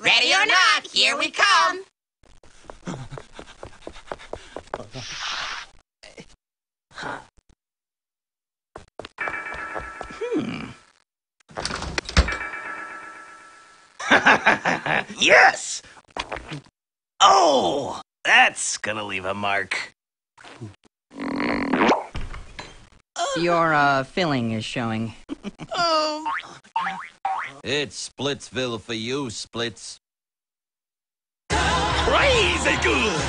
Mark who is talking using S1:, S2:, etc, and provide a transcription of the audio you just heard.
S1: Ready or not, here we come. Hmm.
S2: yes! Oh, that's gonna leave a mark.
S3: Your uh, filling is showing.
S4: It's Splitsville for you, Splitz.
S2: Crazy good!